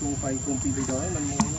cũng phải cùng tìm bị đói mình mua